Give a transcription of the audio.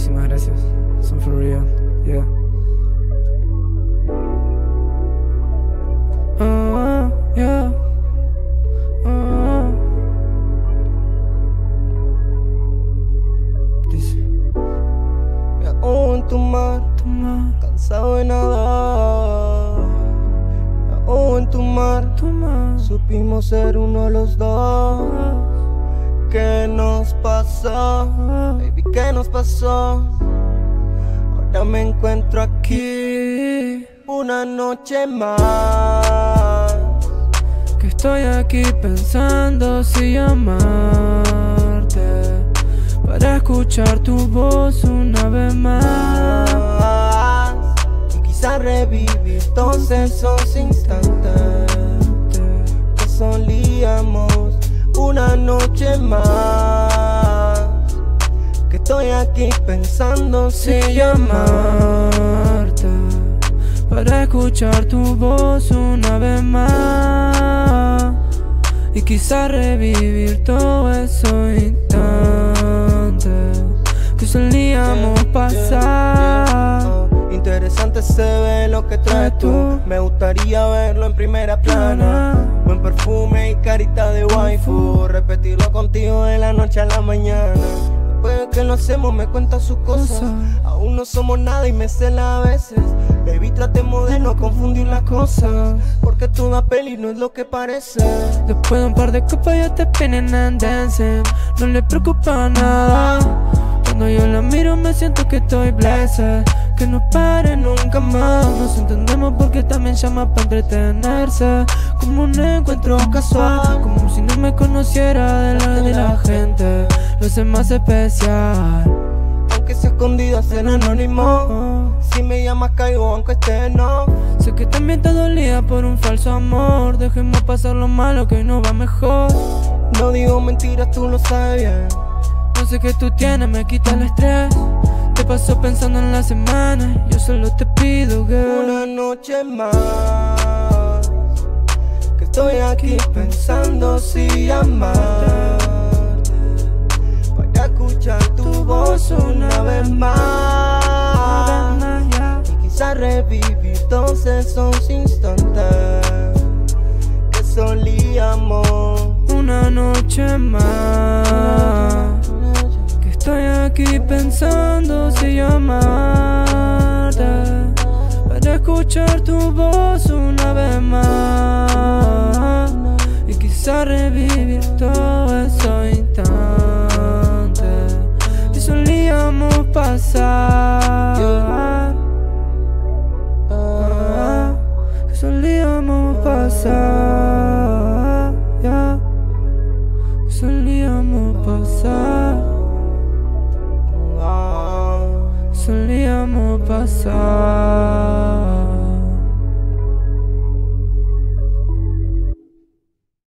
Muchísimas gracias. Son for real. Yeah. Ah, yeah. Ah. Dice, Me ahogo en tu mar, tu mar, cansado de nadar. Me ahogo en tu mar, tu mar. supimos ser uno de los dos. ¿Qué nos pasó? ¿Qué nos pasó? Ahora me encuentro aquí, una noche más. Que estoy aquí pensando si llamarte Para escuchar tu voz una vez más Y quizás revivir todos esos instantes que solíamos una noche más. Aquí pensando si Si llamar. llamarte Para escuchar tu voz una vez más Y quizás revivir todo eso instantes Que solíamos pasar Oh, Interesante se ve lo que traes tú. Me gustaría verlo en primera plana. Buen perfume y carita de waifu. Repetirlo contigo de la noche a la mañana. Después de que lo hacemos, me cuenta sus cosas. Aún no somos nada y me cela a veces. Baby, tratemos de no confundir las cosas. Porque toda peli no es lo que parece. Después de un par de copas ya te penen and dancing. No le preocupa nada. Cuando yo la miro me siento que estoy blessed. Que no pare nunca más. Nos entendemos porque también llama para entretenerse. Como un encuentro casual. Como si no me conociera de la de la gente Lo hace más especial Aunque sea escondidas en anónimo. Si me llamas, caigo aunque esté no. Sé que también te dolía por un falso amor Dejemos pasar lo malo que nos va mejor No digo mentiras, tú lo sabes bien. No sé qué tú tienes, me quita el estrés. Te paso pensando en la semana. Yo solo te pido que una noche más Que estoy aquí pensando si llamarte esos instantes Que solíamos una noche más. Que estoy aquí pensando si llamarte. Para escuchar tu voz una vez más. Y quizá revivir todo eso instante que solíamos pasar. Solíamos pasar. ya, que solíamos pasar. Ah. Solíamos pasar.